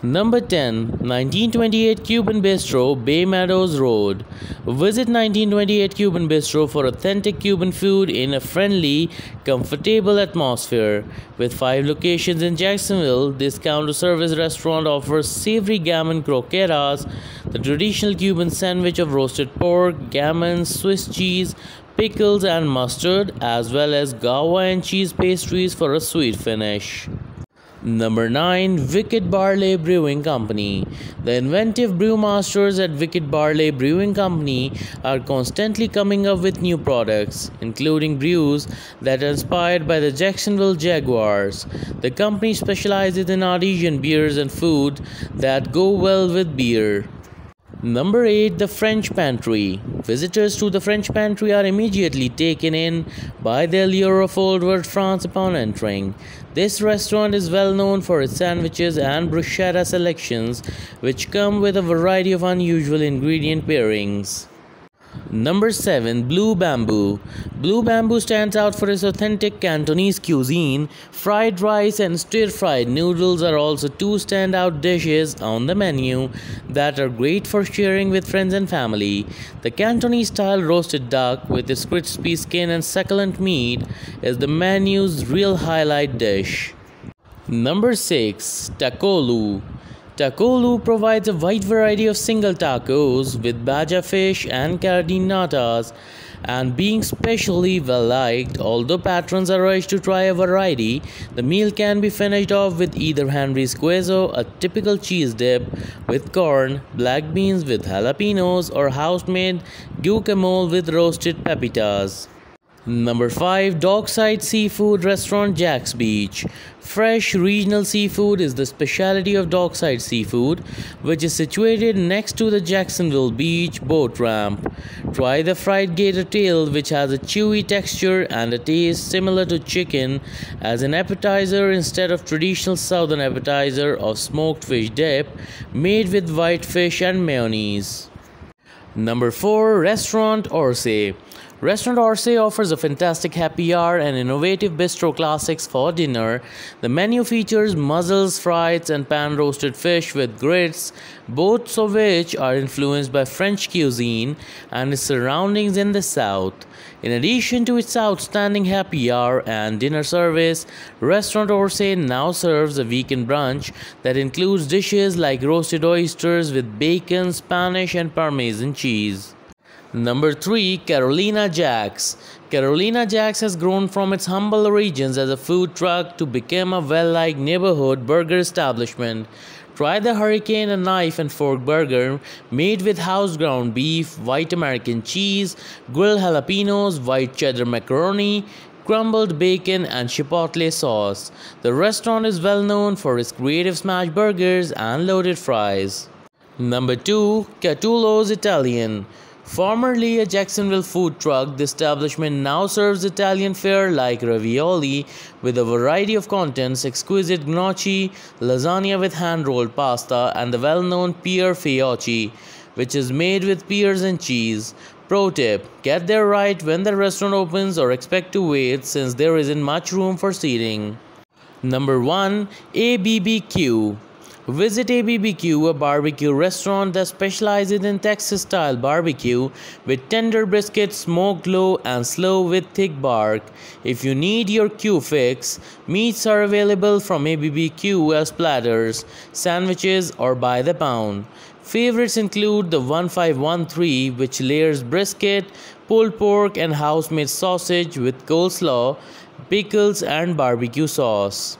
Number 10, 1928 Cuban Bistro, Bay Meadows Road. Visit 1928 Cuban Bistro for authentic Cuban food in a friendly, comfortable atmosphere. With five locations in Jacksonville, this counter service restaurant offers savory gammon croquetas, the traditional Cuban sandwich of roasted pork, gammon, Swiss cheese, pickles, and mustard, as well as guava and cheese pastries for a sweet finish. Number 9 Wicked Barley Brewing Company. The inventive brewmasters at Wicked Barley Brewing Company are constantly coming up with new products, including brews that are inspired by the Jacksonville Jaguars. The company specializes in artesian beers and food that go well with beer. Number 8 The French Pantry. Visitors to the French Pantry are immediately taken in by the allure of Old World France upon entering. This restaurant is well known for its sandwiches and bruschetta selections, which come with a variety of unusual ingredient pairings. Number 7 Blue Bamboo. Blue Bamboo stands out for its authentic Cantonese cuisine. Fried rice and stir fried noodles are also two standout dishes on the menu that are great for sharing with friends and family. The Cantonese style roasted duck with its crispy skin and succulent meat is the menu's real highlight dish. Number 6 Taco Lu. Taco Lu provides a wide variety of single tacos with baja fish and carnitas and being specially well liked. Although patrons are urged to try a variety, the meal can be finished off with either Henry's queso, a typical cheese dip with corn, black beans with jalapenos, or house-made guacamole with roasted pepitas. Number 5 Dockside Seafood Restaurant Jax Beach. Fresh regional seafood is the specialty of Dockside Seafood, which is situated next to the Jacksonville Beach boat ramp. Try the fried gator tail, which has a chewy texture and a taste similar to chicken, as an appetizer instead of traditional southern appetizer of smoked fish dip made with white fish and mayonnaise. Number 4 Restaurant Orsay. Restaurant Orsay offers a fantastic happy hour and innovative bistro classics for dinner. The menu features mussels, fries, and pan roasted fish with grits, both of which are influenced by French cuisine and its surroundings in the south. In addition to its outstanding happy hour and dinner service, Restaurant Orsay now serves a weekend brunch that includes dishes like roasted oysters with bacon, Spanish, and Parmesan cheese. Number 3 Carolina Jacks. Carolina Jacks has grown from its humble origins as a food truck to become a well liked neighborhood burger establishment. Try the Hurricane and Knife and Fork burger made with house ground beef, white American cheese, grilled jalapenos, white cheddar macaroni, crumbled bacon, and chipotle sauce. The restaurant is well known for its creative smash burgers and loaded fries. Number 2 Catullo's Italian. Formerly a Jacksonville food truck, the establishment now serves Italian fare like ravioli with a variety of contents, exquisite gnocchi, lasagna with hand-rolled pasta, and the well-known pear fiocchi, which is made with pears and cheese. Pro tip, get there right when the restaurant opens or expect to wait since there isn't much room for seating. Number 1. ABBQ Visit ABBQ, a barbecue restaurant that specializes in Texas style barbecue with tender brisket, smoked low and slow with thick bark. If you need your Q fix, meats are available from ABBQ as platters, sandwiches, or by the pound. Favorites include the 1513, which layers brisket, pulled pork, and house made sausage with coleslaw, pickles, and barbecue sauce.